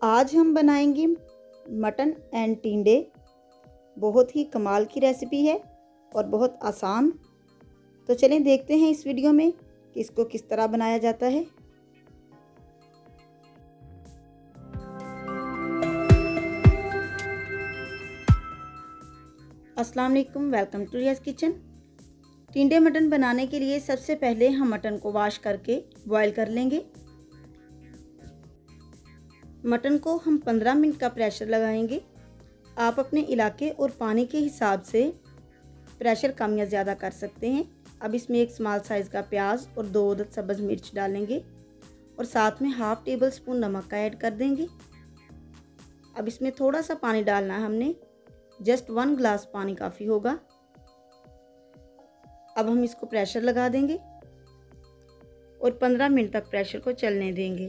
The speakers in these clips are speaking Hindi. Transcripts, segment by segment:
आज हम बनाएँगे मटन एंड टिंडे। बहुत ही कमाल की रेसिपी है और बहुत आसान। तो चलें, देखते हैं इस वीडियो में कि इसको किस तरह बनाया जाता है। अस्सलाम वालेकुम वेलकम टू रियाज किचन टिंडे मटन बनाने के लिए सबसे पहले हम मटन को वॉश करके बॉईल कर लेंगे। मटन को हम 15 मिनट का प्रेशर लगाएँगे। आप अपने इलाके और पानी के हिसाब से प्रेशर कम या ज़्यादा कर सकते हैं। अब इसमें एक स्मॉल साइज़ का प्याज और दो उदत सब्ज़ मिर्च डालेंगे और साथ में हाफ़ टेबल स्पून नमक का ऐड कर देंगे। अब इसमें थोड़ा सा पानी डालना है हमने। जस्ट वन ग्लास पानी काफ़ी होगा। अब हम इसको प्रेशर लगा देंगे और 15 मिनट तक प्रेशर को चलने देंगे।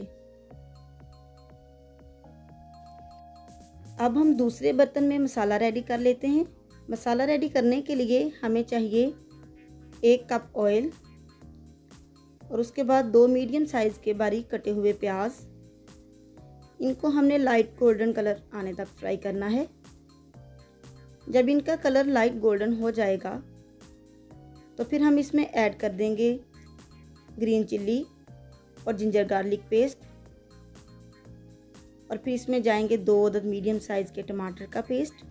अब हम दूसरे बर्तन में मसाला रेडी कर लेते हैं। मसाला रेडी करने के लिए हमें चाहिए एक कप ऑयल और उसके बाद दो मीडियम साइज़ के बारीक कटे हुए प्याज। इनको हमने लाइट गोल्डन कलर आने तक फ्राई करना है। जब इनका कलर लाइट गोल्डन हो जाएगा तो फिर हम इसमें ऐड कर देंगे ग्रीन चिल्ली और जिंजर गार्लिक पेस्ट और फिर इसमें जाएँगे दो अदद मीडियम साइज़ के टमाटर का पेस्ट।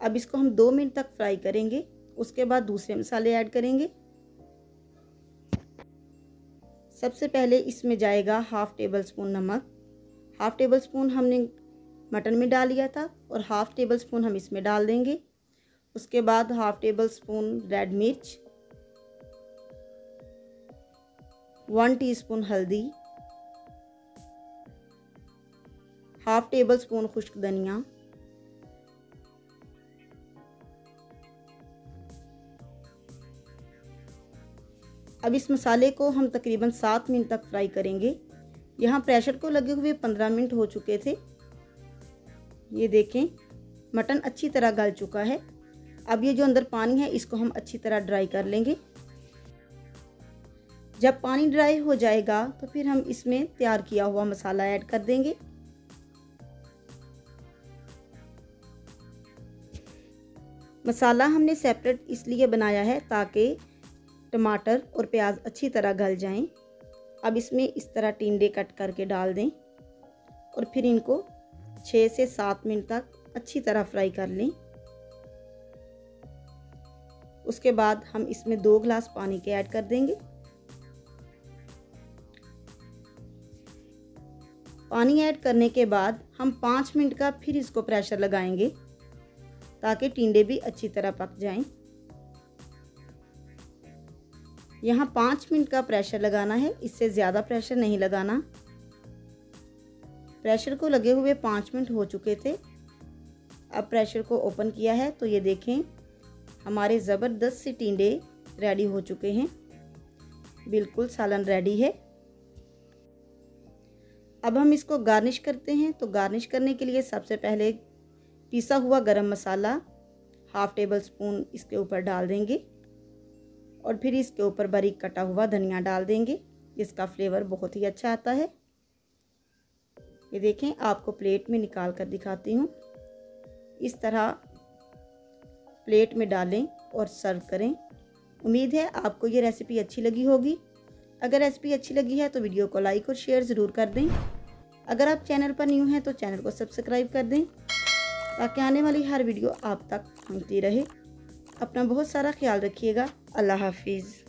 अब इसको हम दो मिनट तक फ्राई करेंगे, उसके बाद दूसरे मसाले ऐड करेंगे। सबसे पहले इसमें जाएगा हाफ़ टेबल स्पून नमक। हाफ़ टेबल स्पून हमने मटन में डाल लिया था और हाफ़ टेबल स्पून हम इसमें डाल देंगे। उसके बाद हाफ़ टेबल स्पून रेड मिर्च, वन टीस्पून हल्दी हाफ़ टेबल स्पून खुश्क धनिया अब इस मसाले को हम तकरीबन सात मिनट तक फ्राई करेंगे। यहाँ प्रेशर को लगे हुए पंद्रह मिनट हो चुके थे। ये देखें, मटन अच्छी तरह गल चुका है। अब ये जो अंदर पानी है, इसको हम अच्छी तरह ड्राई कर लेंगे। जब पानी ड्राई हो जाएगा तो फिर हम इसमें तैयार किया हुआ मसाला ऐड कर देंगे। मसाला हमने सेपरेट इसलिए बनाया है ताकि टमाटर और प्याज अच्छी तरह गल जाएँ। अब इसमें इस तरह टिंडे कट करके डाल दें और फिर इनको छः से सात मिनट तक अच्छी तरह फ्राई कर लें। उसके बाद हम इसमें दो गिलास पानी के ऐड कर देंगे। पानी ऐड करने के बाद हम पाँच मिनट का फिर इसको प्रेशर लगाएँगे। ताकि टिंडे भी अच्छी तरह पक जाएँ। यहाँ पाँच मिनट का प्रेशर लगाना है, इससे ज़्यादा प्रेशर नहीं लगाना। प्रेशर को लगे हुए पाँच मिनट हो चुके थे। अब प्रेशर को ओपन किया है तो ये देखें, हमारे ज़बरदस्त से टिंडे रेडी हो चुके हैं। बिल्कुल सालन रेडी है। अब हम इसको गार्निश करते हैं तो गार्निश करने के लिए सबसे पहले पिसा हुआ गरम मसाला हाफ़ टेबल स्पून इसके ऊपर डाल देंगे और फिर इसके ऊपर बारीक कटा हुआ धनिया डाल देंगे। इसका फ्लेवर बहुत ही अच्छा आता है। ये देखें, आपको प्लेट में निकाल कर दिखाती हूँ। इस तरह प्लेट में डालें और सर्व करें। उम्मीद है आपको ये रेसिपी अच्छी लगी होगी। अगर रेसिपी अच्छी लगी है तो वीडियो को लाइक और शेयर ज़रूर कर दें। अगर आप चैनल पर न्यू हैं तो चैनल को सब्सक्राइब कर दें। ताकि आने वाली हर वीडियो आप तक पहुँचती रहे। अपना बहुत सारा ख्याल रखिएगा। अल्लाह हाफिज़।